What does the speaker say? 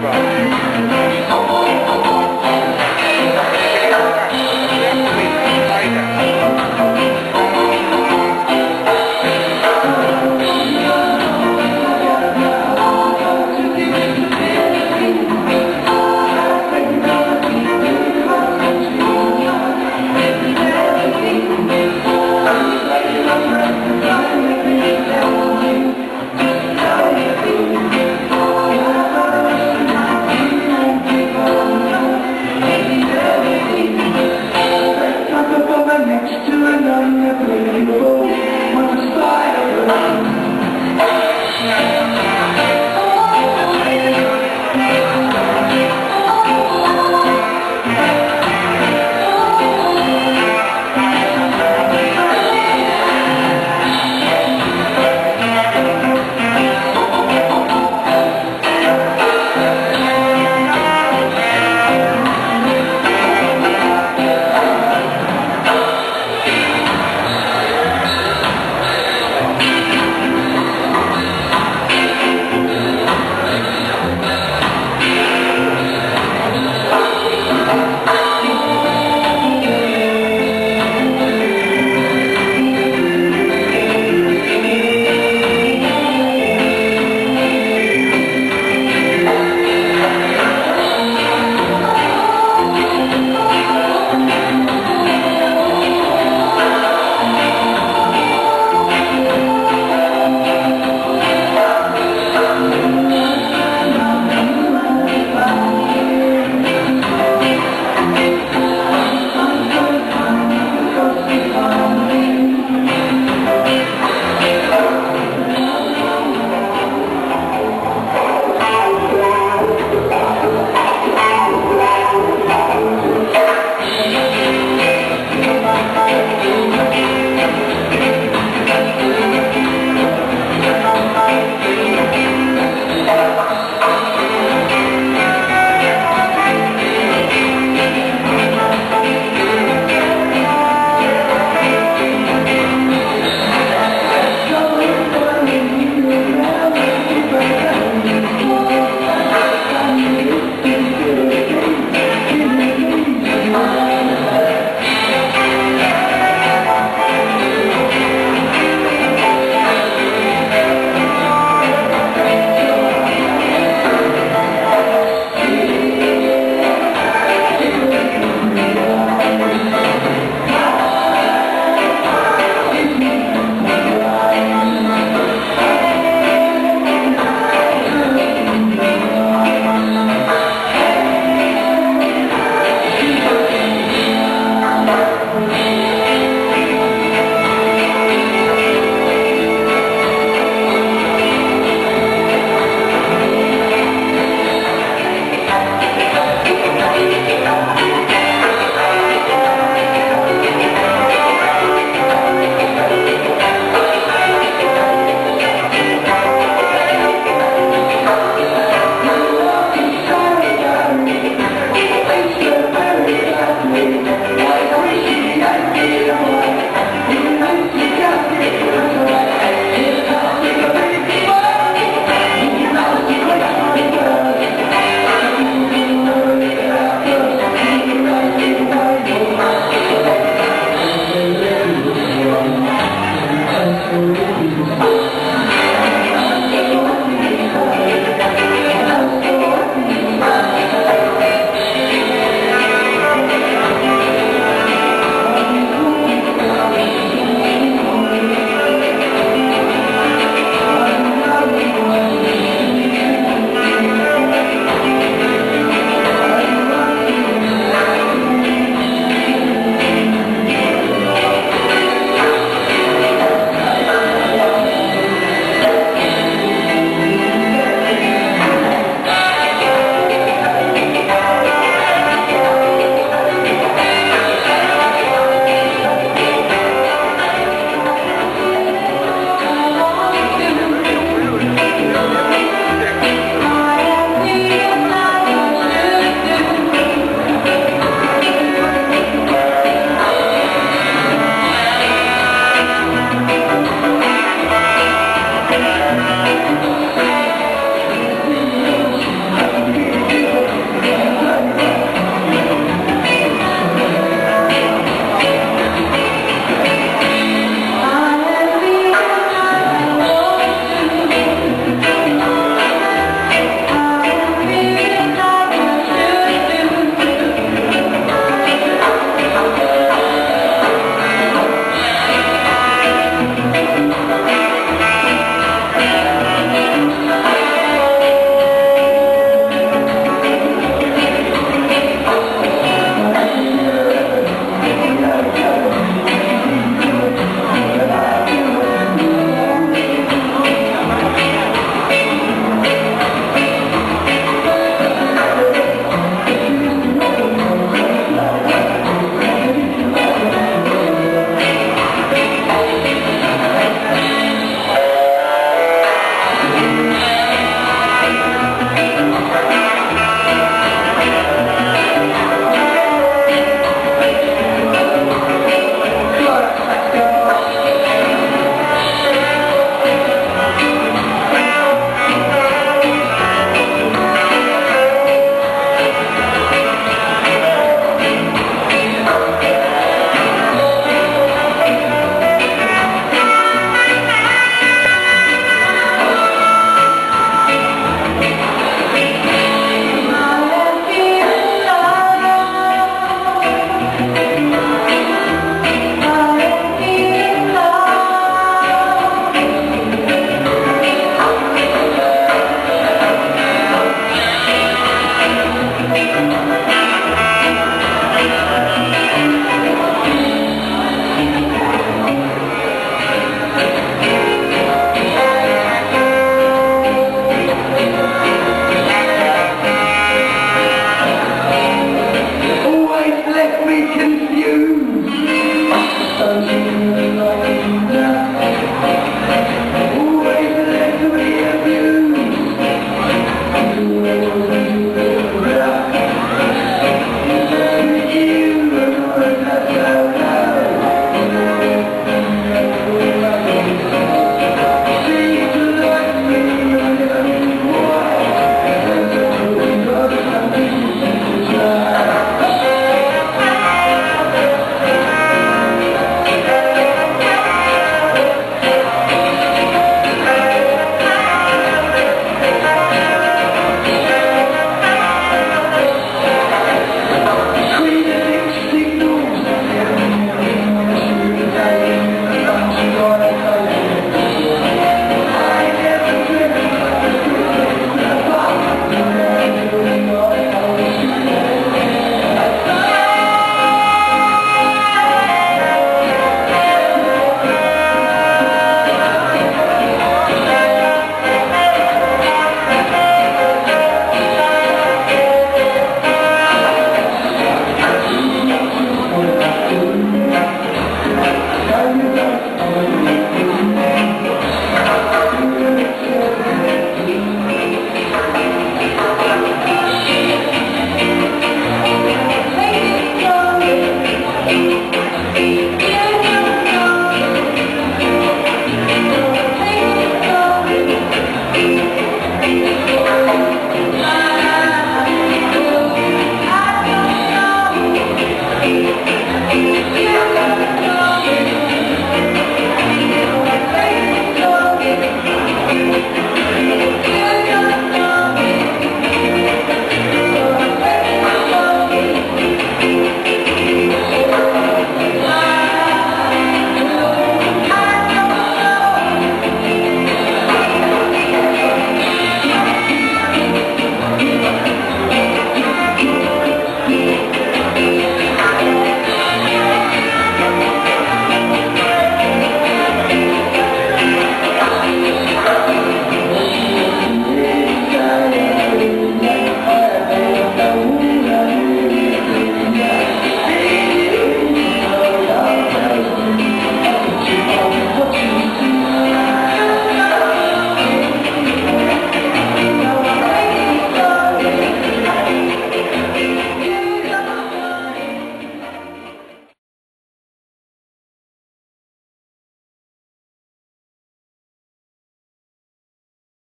problem.